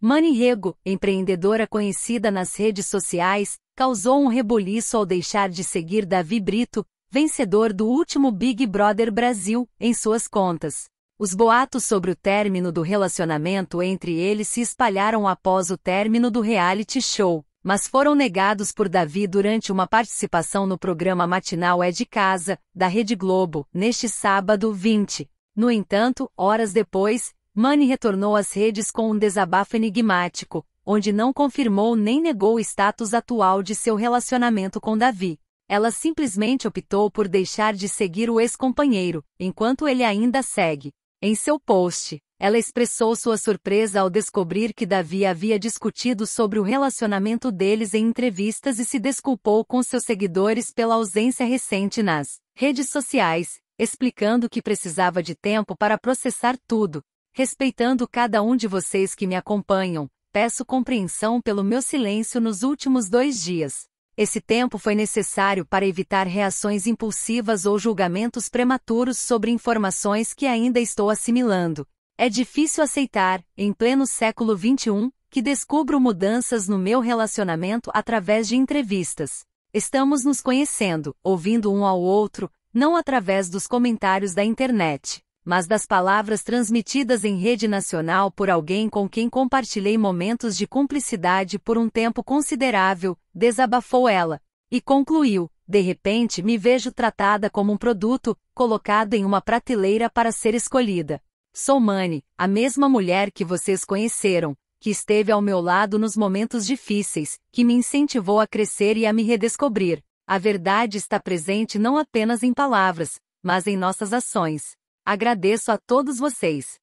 Mani Rego, empreendedora conhecida nas redes sociais, causou um reboliço ao deixar de seguir Davi Brito, vencedor do último Big Brother Brasil, em suas contas. Os boatos sobre o término do relacionamento entre eles se espalharam após o término do reality show, mas foram negados por Davi durante uma participação no programa matinal É de Casa, da Rede Globo, neste sábado 20. No entanto, horas depois, Mani retornou às redes com um desabafo enigmático, onde não confirmou nem negou o status atual de seu relacionamento com Davi. Ela simplesmente optou por deixar de seguir o ex-companheiro, enquanto ele ainda segue. Em seu post, ela expressou sua surpresa ao descobrir que Davi havia discutido sobre o relacionamento deles em entrevistas e se desculpou com seus seguidores pela ausência recente nas redes sociais, explicando que precisava de tempo para processar tudo, Respeitando cada um de vocês que me acompanham, peço compreensão pelo meu silêncio nos últimos dois dias. Esse tempo foi necessário para evitar reações impulsivas ou julgamentos prematuros sobre informações que ainda estou assimilando. É difícil aceitar, em pleno século XXI, que descubro mudanças no meu relacionamento através de entrevistas. Estamos nos conhecendo, ouvindo um ao outro, não através dos comentários da internet mas das palavras transmitidas em rede nacional por alguém com quem compartilhei momentos de cumplicidade por um tempo considerável, desabafou ela. E concluiu: de repente me vejo tratada como um produto, colocado em uma prateleira para ser escolhida. Sou Mani, a mesma mulher que vocês conheceram, que esteve ao meu lado nos momentos difíceis, que me incentivou a crescer e a me redescobrir. A verdade está presente não apenas em palavras, mas em nossas ações. Agradeço a todos vocês.